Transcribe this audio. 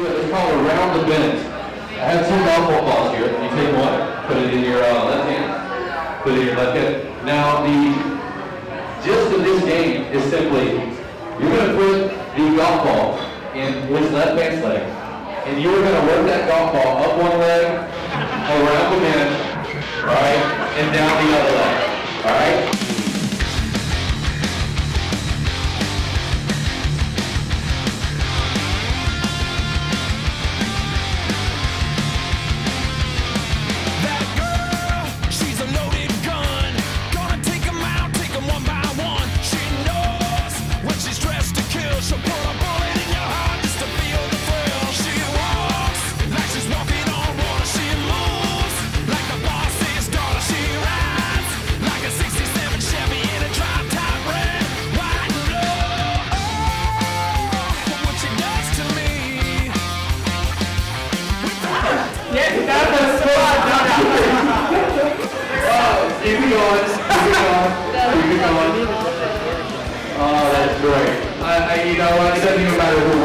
do it. It's called around the bend. I have two golf ball balls here. You take one, put it in your uh, left hand, put it in your left hand. Now the gist of this game is simply you're going to put the golf ball in his left pants leg, and you're going to work that golf ball up one leg, around the bend, right, and down the other leg. All right. Keep it going. Keep it going. Keep it going. Oh, that's great. I, I, you know, it doesn't even matter who